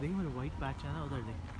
देखिए मेरा white patch है ना उधर देख।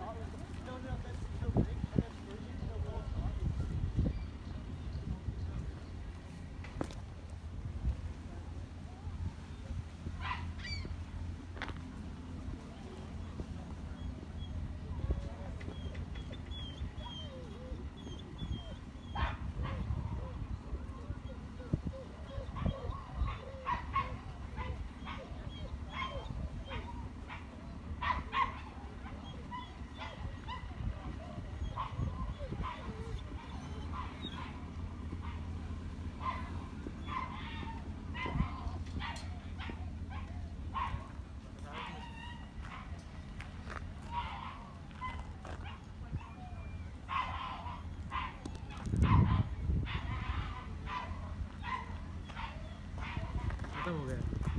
not with the खत्म हो गया।